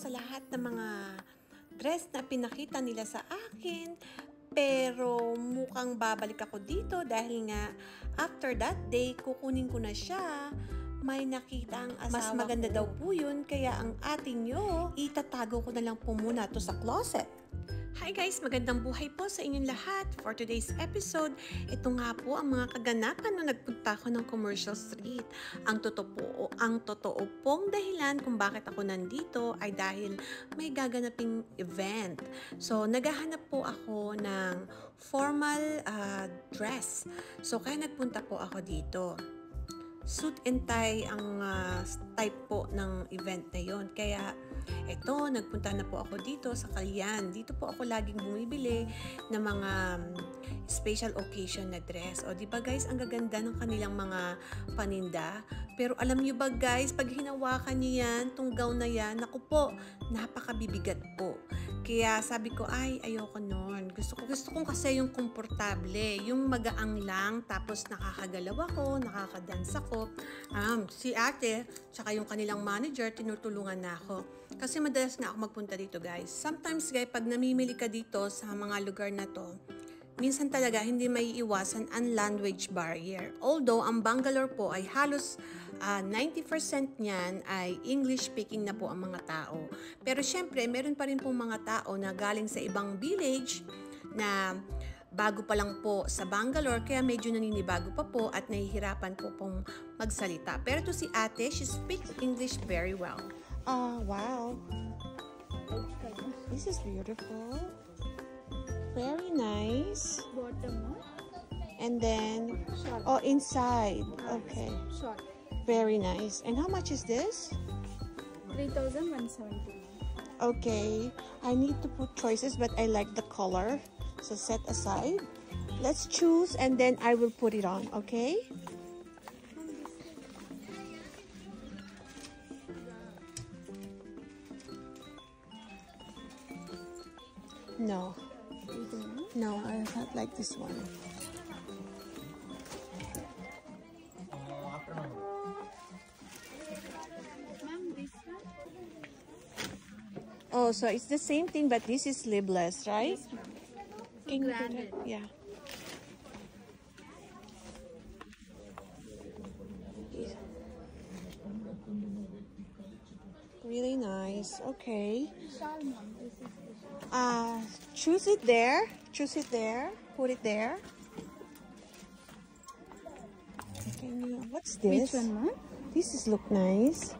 sa lahat ng mga dress na pinakita nila sa akin. Pero mukhang babalik ako dito dahil nga after that day, kukunin ko na siya. May nakita ang asawa Mas maganda ko. daw po yun, kaya ang atin nyo, itatago ko na lang po muna to sa closet. Hi guys! Magandang buhay po sa inyong lahat. For today's episode, ito nga po ang mga kaganapan nung nagpunta ako ng Commercial Street. Ang totoo po, ang totoo pong dahilan kung bakit ako nandito ay dahil may gaganaping event. So, naghahanap po ako ng formal uh, dress. So, kaya nagpunta po ako dito suit and tie ang uh, type po ng event na yon. Kaya eto, nagpunta na po ako dito sa Kalyan. Dito po ako laging bumibili ng mga um, special occasion na dress. O, di ba guys, ang gaganda ng kanilang mga paninda. Pero alam niyo ba guys, pag hinawakan niyo yan, tong gown na yan, naku po, napakabibigat po. Kaya sabi ko, ay, ayoko nun. Gusto ko, gusto kong kasi yung komportable, yung magaang lang, tapos nakakagalaw ako, nakakadance ako. Um, si ate, tsaka yung kanilang manager, tinutulungan na ako. Kasi madalas nga ako magpunta dito guys. Sometimes guys, pag namimili ka dito sa mga lugar na to, minsan talaga hindi may iwasan ang language barrier. Although ang Bangalore po ay halos uh, ah, 90% niyan ay English speaking na po ang mga tao. Pero syempre, meron pa rin po mga tao na galing sa ibang village na bago pa lang po sa Bangalore kaya medyo naninibago pa po at nahihirapan po pong magsalita. Pero to si ate, she speaks English very well. Ah, uh, wow. This is beautiful. Very nice. Bottom, And then, oh, inside. Okay. Very nice. And how much is this? 3,170. Okay. I need to put choices, but I like the color. So set aside. Let's choose and then I will put it on, okay? No. No, I not like this one. Oh, so it's the same thing, but this is sleeveless, right? Yes, ma'am. Yeah. Really nice. Okay. Uh, choose it there. Choose it there. Put it there. what's this? Which one? This is look nice.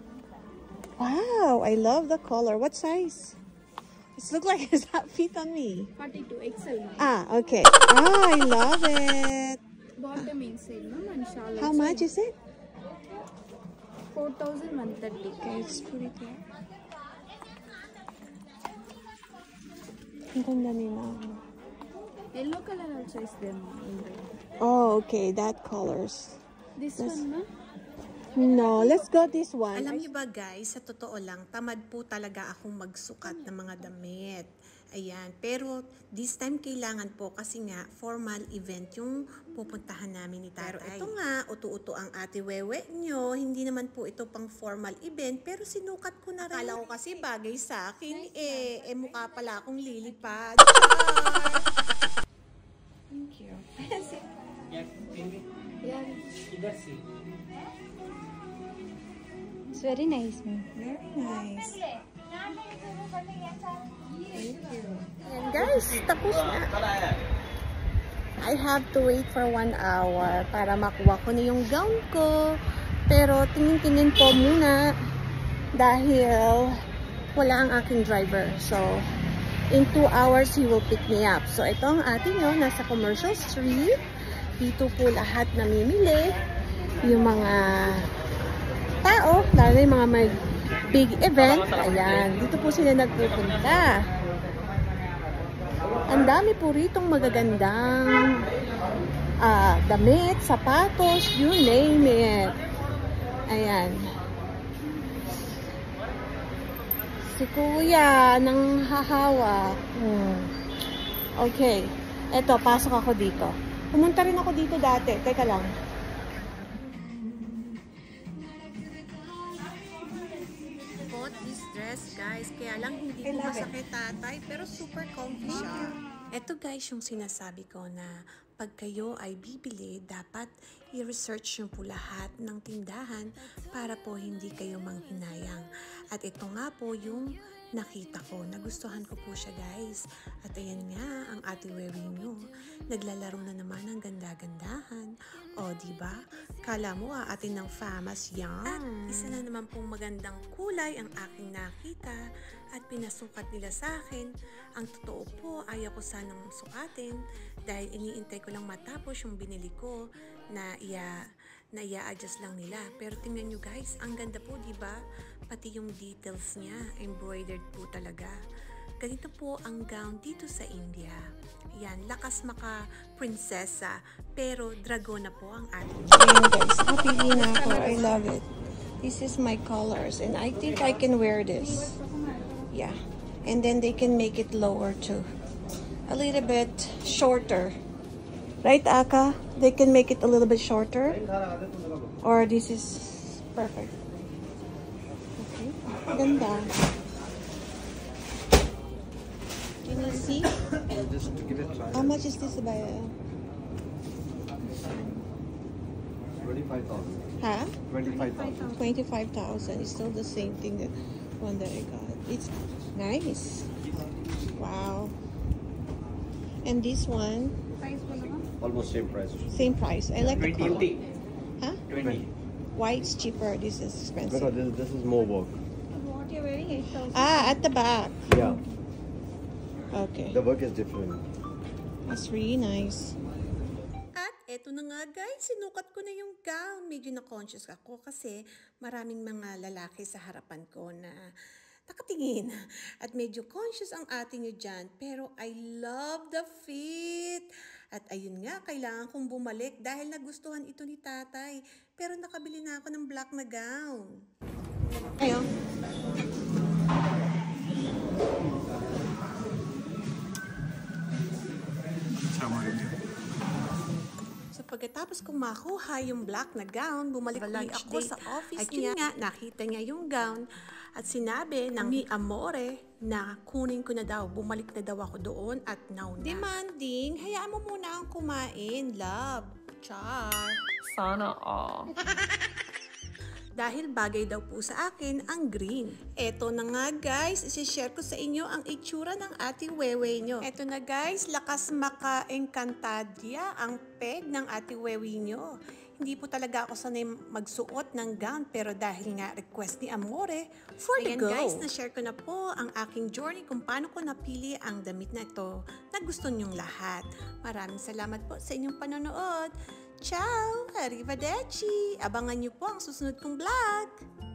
Wow, I love the color. What size? It looks like it's not fit on me. 42 XL. Ah, okay. Ah, I love it. Bottom inside, ma'am, and shawl How much is it? 4,130. Okay, let's put it there. Ang ganda nila. Yellow color also is there, ma'am. Oh, okay. That colors. This That's... one, ma'am? No, let's go this one. Alam niyo ba guys, sa totoo lang, tamad po talaga akong magsukat ng mga damit. Ayan, pero this time kailangan po kasi nga formal event yung pupuntahan namin ni Tatay. Pero ito nga, uto-uto ang ate wewe nyo. Hindi naman po ito pang formal event, pero sinukat ko na rin. Kala ko kasi bagay sa akin, eh, eh mukha pala akong lilipad. Thank you. Yeah, yeah. Either see. It's very nice, ma'am. Very nice. And guys, tapos na. I have to wait for one hour para makuha ko na yung gown ko. Pero tingin-tingin po muna dahil wala ang aking driver. So, in 2 hours, he will pick me up. So, ito ang atin nyo, nasa Commercial Street. Dito po lahat namimili. Yung mga tao, lalo yung mga may big event, ayan, dito po sila nagpupunta. Ang dami po ritong magagandang uh, damit, sapatos, you name it. Ayan. Si kuya nang hahawa. Hmm. Okay. Eto, pasok ako dito. Pumunta rin ako dito dati. Teka lang. Dress, guys. Kaya lang hindi ko masakit tatay, pero super comfy siya. Ito guys yung sinasabi ko na pag kayo ay bibili, dapat i-research nyo po lahat ng tindahan para po hindi kayo manghinayang. At ito nga po yung nakita ko. Nagustuhan ko po siya guys. At ayan nga ang ate wearing nyo. Naglalaro na naman ng ganda-gandahan. O, ba? Kala mo ah, atin ng famas yan. At isa na naman pong magandang kulay ang aking nakita at pinasukat nila sa akin. Ang totoo po, ayaw ko sanang sukatin dahil iniintay ko lang matapos yung binili ko na iya na i-adjust lang nila. Pero tingnan nyo guys, ang ganda po, di ba? Pati yung details niya, embroidered po talaga. Ganito po ang gown dito sa India. Yan, lakas maka prinsesa, pero dragona po ang ating. Ayan guys, napili na ako. I love it. This is my colors and I think I can wear this. Yeah. And then they can make it lower too. A little bit shorter. Right, Aka? They can make it a little bit shorter. Or this is perfect. Okay. Ganda. Can you see? Just give it. How much is this by? 25,000. Huh? 25,000. 25,000. It's still the same thing that one that I got. It's nice. Wow. And this one, Almost same price. same price. I like the color. 20. Huh? 20. Why it's cheaper? This is expensive. Because this, this is more work. What you're wearing 8,000. Ah, at the back. Yeah. Okay. The work is different. That's really nice. At eto na nga guys, sinukat ko na yung gown. Medyo na-conscious ako kasi maraming mga lalaki sa harapan ko na nakatingin. At medyo conscious ang ating nyo dyan. Pero I love the fit. At ayun nga, kailangan kong bumalik dahil nagustuhan ito ni tatay. Pero nakabili na ako ng black na gown. Ayun. So pagkatapos kong makuha yung black na gown, bumalik ulit ako sa office at niya. nga, nakita niya yung gown at sinabi ng mi amore na kunin ko na daw, bumalik na daw ako doon at now na. Demanding, hayaan mo muna ang kumain, love. Char. Sana all. Dahil bagay daw po sa akin ang green. Eto na nga guys, isi-share ko sa inyo ang itsura ng ating wewe nyo. Eto na guys, lakas maka-encantadya ang peg ng ating wewe nyo. Hindi po talaga ako sanay magsuot ng gown pero dahil nga request ni Amore, for the Ayan, go. guys, na-share ko na po ang aking journey kung paano ko napili ang damit na ito na gusto nyong lahat. Maraming salamat po sa inyong panonood. Ciao! Arrivederci! Abangan niyo po ang susunod kong vlog!